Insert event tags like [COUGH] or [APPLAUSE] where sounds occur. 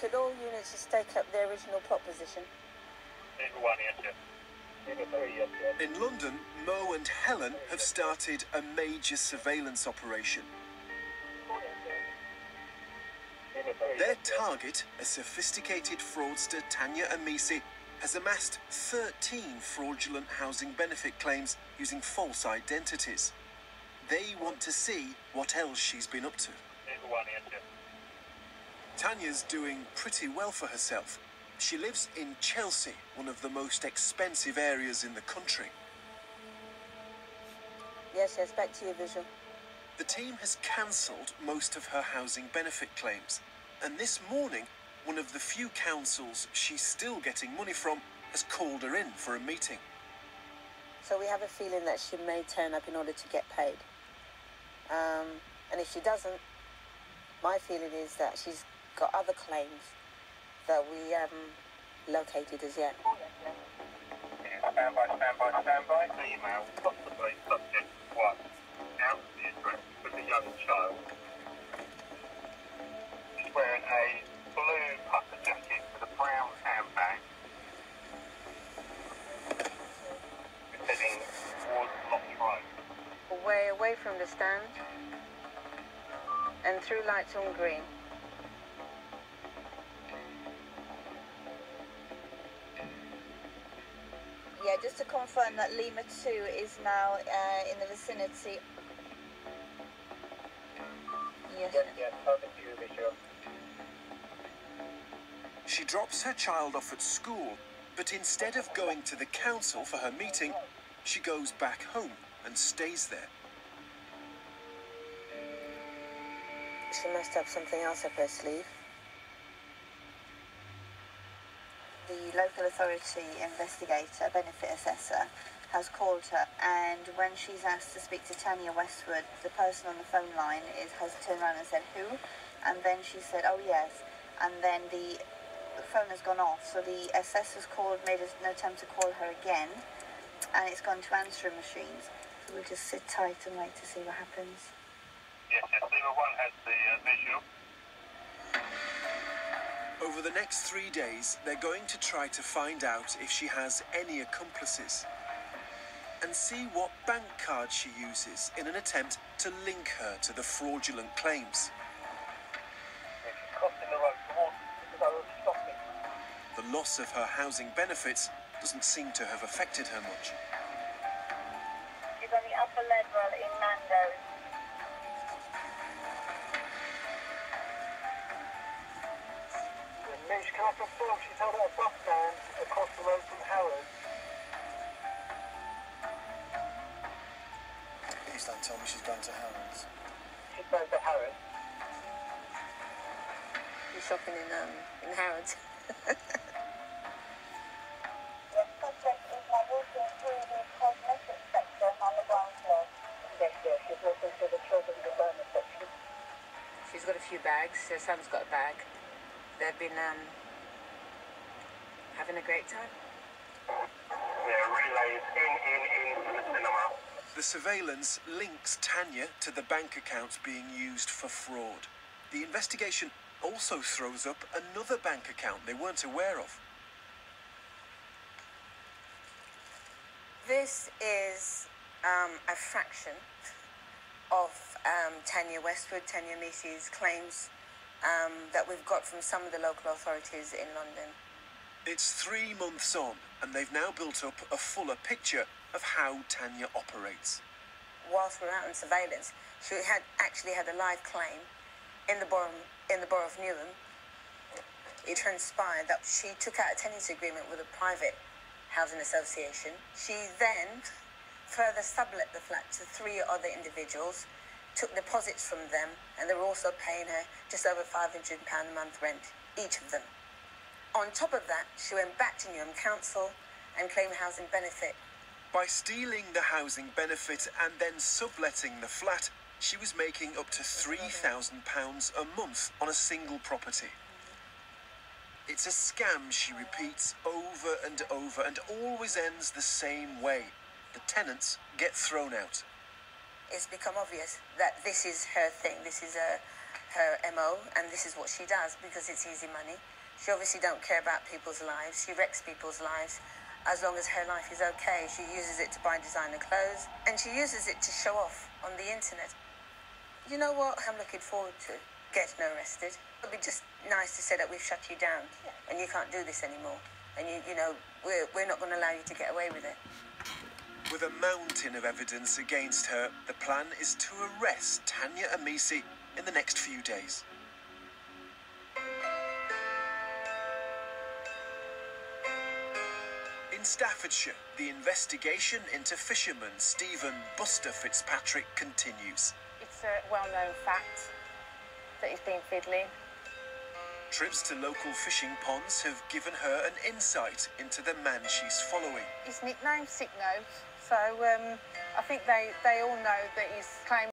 Could all units just take up their original proposition? In London, Mo and Helen have started a major surveillance operation. Their target, a sophisticated fraudster Tania Amisi, has amassed 13 fraudulent housing benefit claims using false identities. They want to see what else she's been up to. Tania's doing pretty well for herself. She lives in Chelsea, one of the most expensive areas in the country. Yes, yes, back to your visual. The team has cancelled most of her housing benefit claims, and this morning, one of the few councils she's still getting money from has called her in for a meeting. So we have a feeling that she may turn up in order to get paid. Um, and if she doesn't, my feeling is that she's got other claims that we haven't located as yet. Email, subject one. Young child. Wearing a blue puffer jacket with a brown handbag. Heading towards Road. Way away from the stand and through lights on green. Yeah, just to confirm that Lima 2 is now uh, in the vicinity. Yes. Yes, yes, over to you, She drops her child off at school, but instead of going to the council for her meeting, she goes back home and stays there. She must have something else up her sleeve. The local authority investigator, benefit assessor, has called her, and when she's asked to speak to Tania Westwood, the person on the phone line is has turned around and said who, and then she said, "Oh yes," and then the, phone has gone off. So the assessor's called, made an attempt to call her again, and it's gone to answering machines. So we'll just sit tight and wait to see what happens. Yes, yes, Lima 1 has the uh, visual. Over the next three days, they're going to try to find out if she has any accomplices and see what bank card she uses in an attempt to link her to the fraudulent claims. If she's crossing the road towards the road, stopping. The loss of her housing benefits doesn't seem to have affected her much. Can I confirm she's held at a bus stand across the road from Harrods? Please don't tell me she's going to Harrods. She's going to Harrods. She's shopping in um in Harrods. [LAUGHS] The subject is now walking through the cosmetic section on the ground floor. Yes, yes, she's walking to the children's development section. She's got a few bags. Her son's got a bag. They've been um having a great time. Yeah, relays in, in, in to the cinema. The surveillance links Tania to the bank accounts being used for fraud. The investigation also throws up another bank account they weren't aware of. This is um, a fraction of um, Tania Westwood, Tania Amisi's claims um, that we've got from some of the local authorities in London. It's three months on, and they've now built up a fuller picture of how Tania operates. Whilst we we're out on surveillance, she had actually had a live claim in the borough in the borough of Newham. It transpired that she took out a tenancy agreement with a private housing association. She then further sublet the flat to three other individuals, took deposits from them, and they were also paying her just over £500 a month rent, each of them. On top of that, she went back to Newham Council and claimed housing benefit. By stealing the housing benefit and then subletting the flat, she was making up to £3,000 a month on a single property. It's a scam, she repeats over and over, and always ends the same way. The tenants get thrown out. It's become obvious that this is her thing. This is a, her MO, and this is what she does because it's easy money. She obviously don't care about people's lives. She wrecks people's lives. As long as her life is okay, she uses it to buy designer clothes, and she uses it to show off on the internet. You know what I'm looking forward to? Getting arrested. It'd be just nice to say that we've shut you down, and you can't do this anymore. And you, you know, we're, we're not going to allow you to get away with it. With a mountain of evidence against her, the plan is to arrest Tania Amisi in the next few days. In Staffordshire, the investigation into fisherman Stephen Buster Fitzpatrick continues. It's a well-known fact that he's been fiddling. Trips to local fishing ponds have given her an insight into the man she's following. His nickname's Sick Nose, so um, I think they, they all know that he's claimed